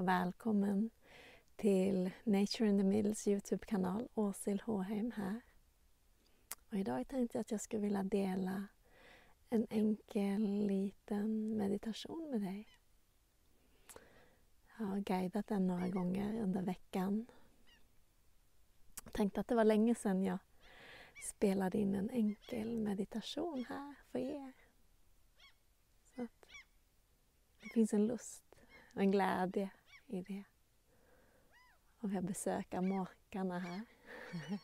och välkommen till Nature in the Middles Youtube-kanal, Åsil Håheim här. Och idag tänkte jag att jag skulle vilja dela en enkel liten meditation med dig. Jag har guidat den några gånger under veckan. Jag tänkte att det var länge sedan jag spelade in en enkel meditation här för er. Så att det finns en lust och en glädje i det. Och jag besöker makarna här.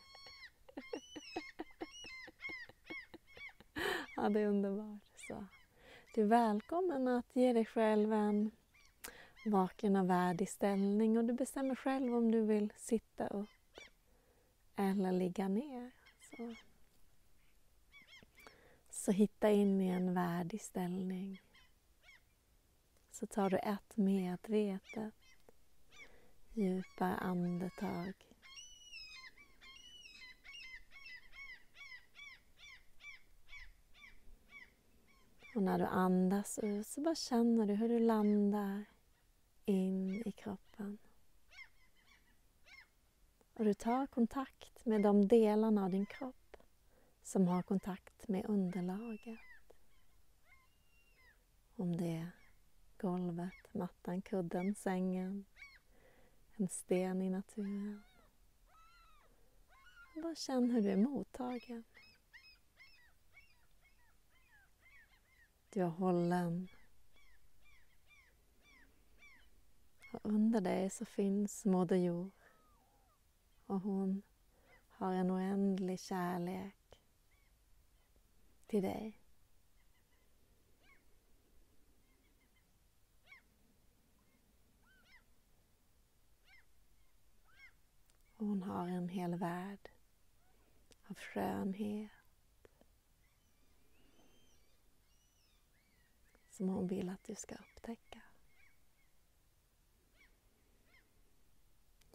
ja, det är underbart. Så. Du är välkommen att ge dig själv en vaken och värdig ställning och du bestämmer själv om du vill sitta upp eller ligga ner. Så, så hitta in i en värdig ställning. Så tar du ett medvetet djupa andetag. Och när du andas ut så bara känner du hur du landar in i kroppen. Och du tar kontakt med de delarna av din kropp som har kontakt med underlaget. Om det är golvet, mattan, kudden, sängen, en sten i naturen. Bara känn hur du är mottagen. Du är hållen. Och under dig så finns Moder Jord och hon har en oändlig kärlek till dig. Och hon har en hel värld av skönhet som hon vill att du ska upptäcka.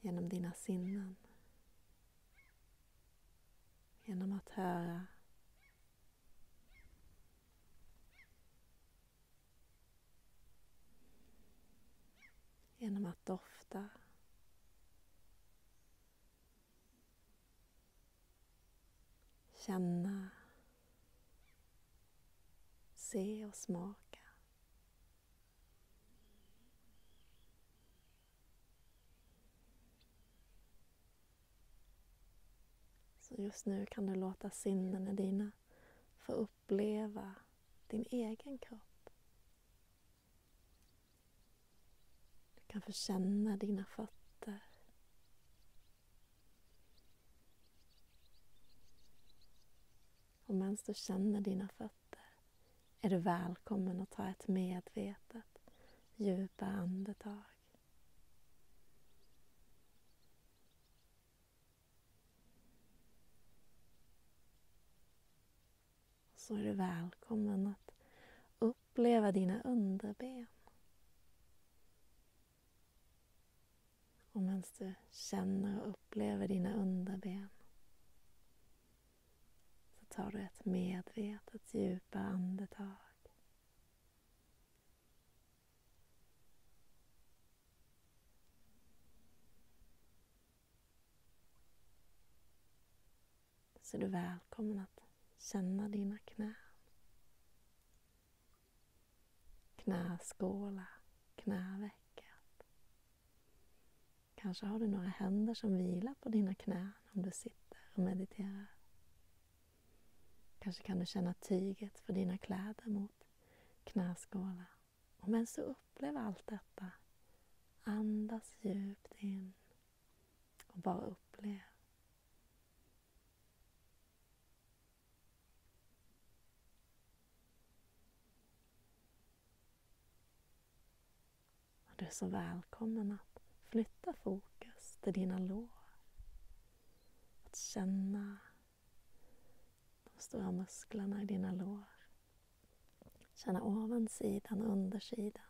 Genom dina sinnen. Genom att höra Genom att dofta känna, se och smaka. Så just nu kan du låta sinnena dina få uppleva din egen kropp. Du kan få känna dina fötter. Och medan du känner dina fötter är du välkommen att ta ett medvetet, djupa andetag. Så är du välkommen att uppleva dina underben. Och medan du känner och upplever dina underben tar du ett medvetet djupa andetag. Så är du välkommen att känna dina knän. Knäskålar, knävecket. Kanske har du några händer som vilar på dina knän om du sitter och mediterar. Kanske kan du känna tyget för dina kläder mot knäskålar. Och medan du upplever allt detta, andas djupt in och bara upplev. Och du är så välkommen att flytta fokus till dina lår. Att känna stora musklerna i dina lår. Känna ovansidan och undersidan.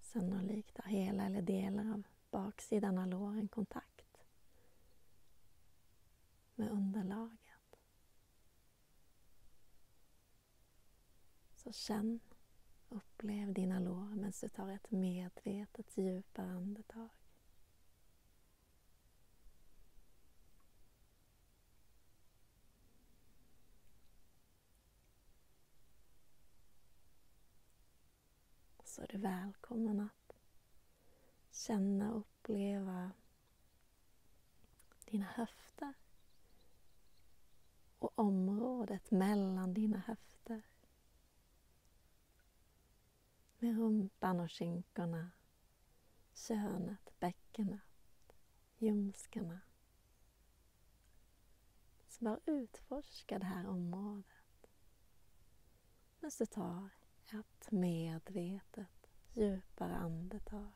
Sannolikt har hela eller delar av baksidan av låren kontakt med underlaget. Så känn Upplev dina lår medan du tar ett medvetet djupare andetag. Du välkommen att känna och uppleva dina höfter och området mellan dina höfter med rumpan och skinkorna, könet, bäckenet, ljumskarna. Så bara utforska det här området. men så tar ett medvetet djupare andetag.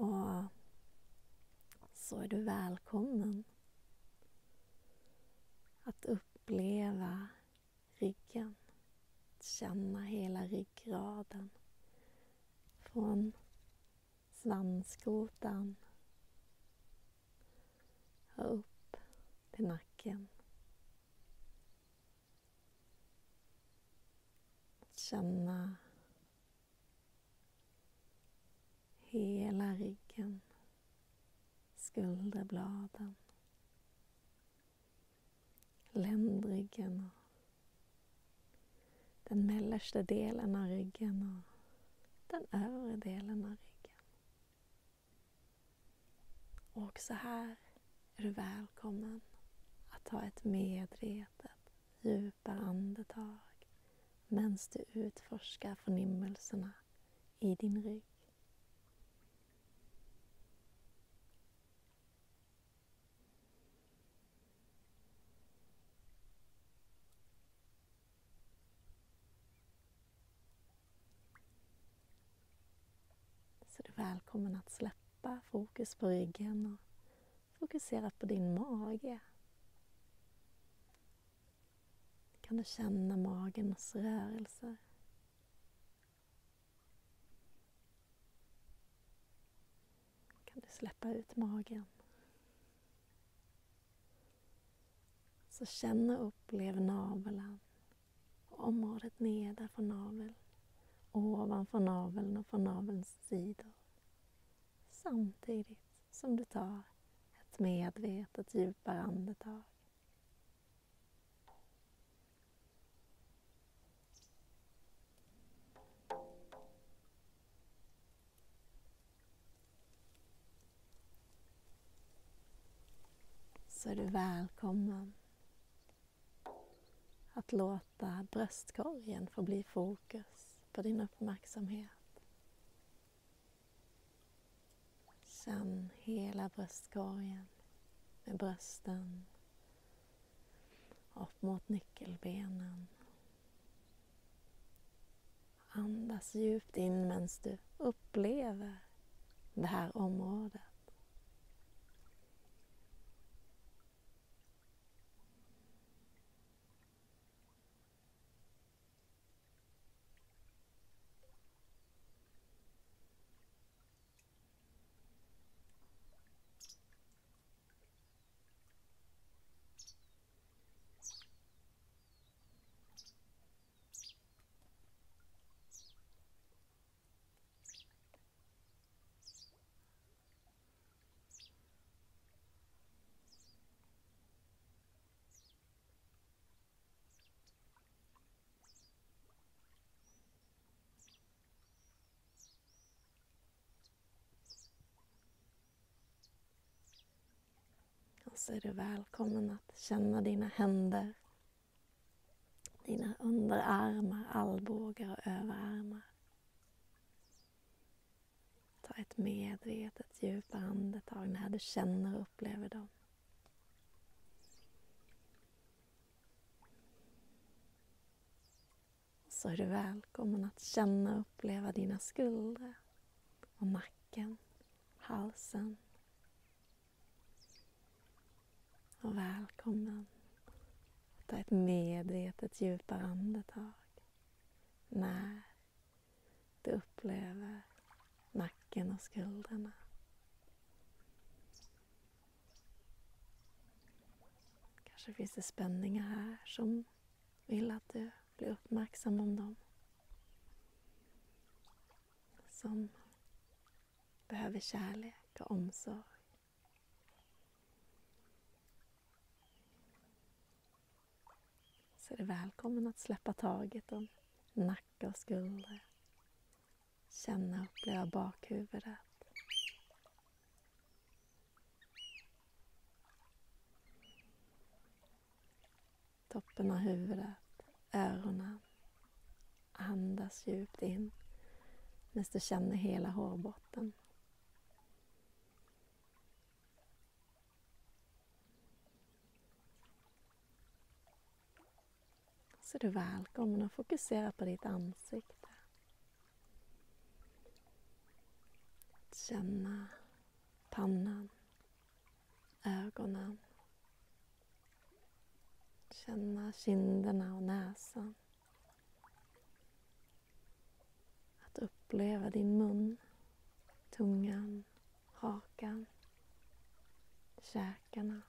Och så är du välkommen att uppleva ryggen. Känna hela ryggraden. Från svanskotan och upp till nacken. Känna hela ryggen, skulderbladen, ländryggen och den mellersta delen av ryggen och den övre delen av ryggen. Och också här är du välkommen att ta ett medvetet djupare andetag medan du utforskar förnimmelserna i din rygg. Välkommen att släppa fokus på ryggen och fokusera på din mage. Kan du känna magens rörelser? Kan du släppa ut magen? Så känn och upplev naveln och området nedanför naveln ovanför naveln och från navelns sidor. Samtidigt som du tar ett medvetet djupare andetag. Så är du välkommen att låta bröstkorgen få bli fokus på din uppmärksamhet. Känn hela bröstkorgen med brösten upp mot nyckelbenen. Andas djupt in medan du upplever det här området. Så är du välkommen att känna dina händer, dina underarmar, allbågar och överarmar. Ta ett medvetet djupare andetag när du känner och upplever dem. Så är du välkommen att känna och uppleva dina skuldror och nacken, halsen, och välkommen Ta ett medvetet djupare andetag när du upplever nacken och skulderna. Kanske finns det spänningar här som vill att du blir uppmärksam om dem. Som behöver kärlek och omsorg. Så är välkommen att släppa taget om nacke och skulder. Känna och uppleva bakhuvudet. Toppen av huvudet, öronen. Andas djupt in medan du känner hela hårbotten. Så är du välkommen att fokusera på ditt ansikte. Känna pannan, ögonen. Känna kinderna och näsan. Att uppleva din mun, tungan, hakan, käkarna.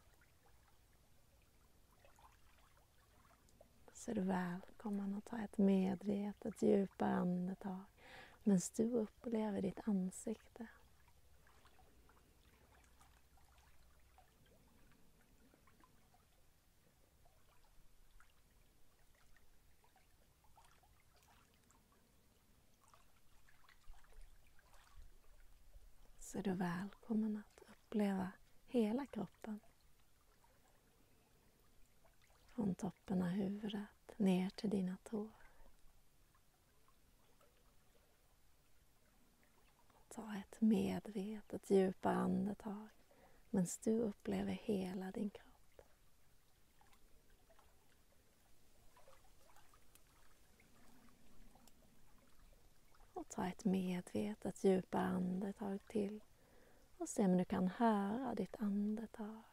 Så är du välkommen att ta ett medvetet djupare andetag medan du upplever ditt ansikte. så är du välkommen att uppleva hela kroppen. Från toppen av huvudet ner till dina tår. Ta ett medvetet djupare andetag medan du upplever hela din kropp. Och ta ett medvetet djupare andetag till och se om du kan höra ditt andetag.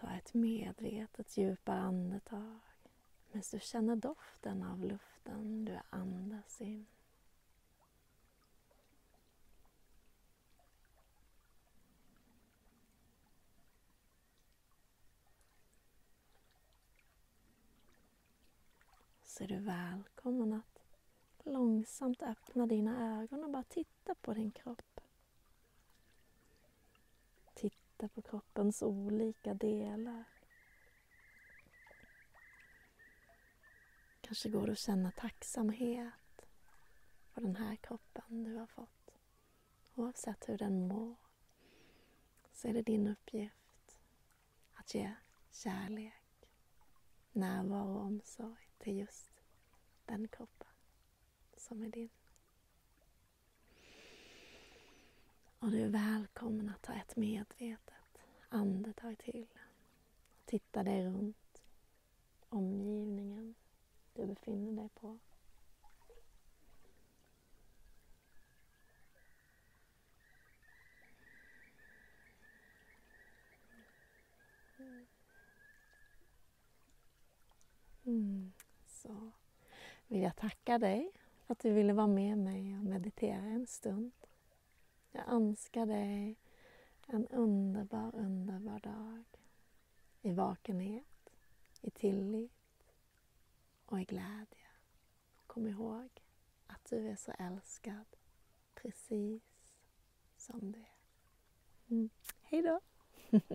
Ta ett medvetet djupare andetag medan du känner doften av luften du andas in. Så är du välkommen att långsamt öppna dina ögon och bara titta på din kropp. Titta på kroppens olika delar. Kanske går det att känna tacksamhet för den här kroppen du har fått. Oavsett hur den mår så är det din uppgift att ge kärlek, närvaro och omsorg till just den kroppen som är din. Och du är välkommen att ta ett medvetet andetag till. Titta dig runt omgivningen du befinner dig på. Mm så vill jag tacka dig för att du ville vara med mig och meditera en stund. Jag önskar dig en underbar, underbar dag i vakenhet, i tillit och i glädje. Kom ihåg att du är så älskad precis som du är. Mm. Hej då!